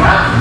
啊。